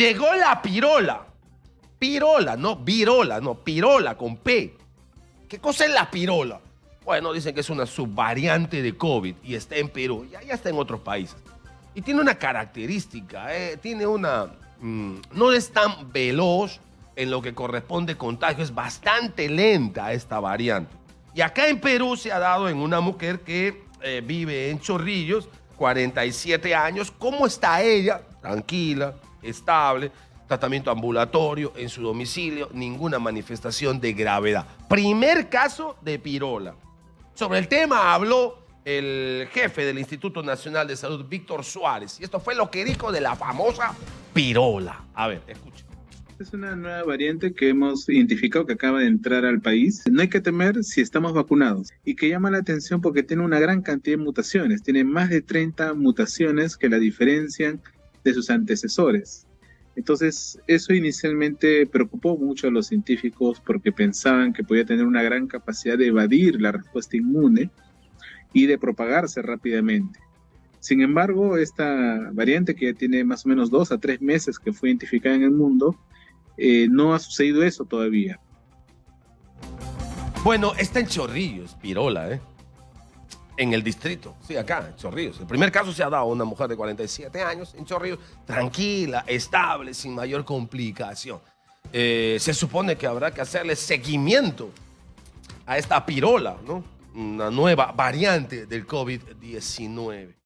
Llegó la pirola. Pirola, no virola, no, pirola con P. ¿Qué cosa es la pirola? Bueno, dicen que es una subvariante de COVID y está en Perú, ya, ya está en otros países. Y tiene una característica, eh, tiene una... mm, no es tan veloz en lo que corresponde contagio, es bastante lenta esta variante. Y acá en Perú se ha dado en una mujer que eh, vive en Chorrillos, 47 años. ¿Cómo está ella? Tranquila, estable, tratamiento ambulatorio en su domicilio, ninguna manifestación de gravedad. Primer caso de pirola. Sobre el tema habló el jefe del Instituto Nacional de Salud, Víctor Suárez. Y esto fue lo que dijo de la famosa pirola. A ver, escuchen. Es una nueva variante que hemos identificado que acaba de entrar al país. No hay que temer si estamos vacunados y que llama la atención porque tiene una gran cantidad de mutaciones. Tiene más de 30 mutaciones que la diferencian de sus antecesores. Entonces, eso inicialmente preocupó mucho a los científicos porque pensaban que podía tener una gran capacidad de evadir la respuesta inmune y de propagarse rápidamente. Sin embargo, esta variante que ya tiene más o menos dos a tres meses que fue identificada en el mundo, eh, no ha sucedido eso todavía. Bueno, está en Chorrillos, pirola, ¿eh? En el distrito, sí, acá, en Chorrillos. El primer caso se ha dado a una mujer de 47 años en Chorrillos, tranquila, estable, sin mayor complicación. Eh, se supone que habrá que hacerle seguimiento a esta pirola, ¿no? Una nueva variante del COVID-19.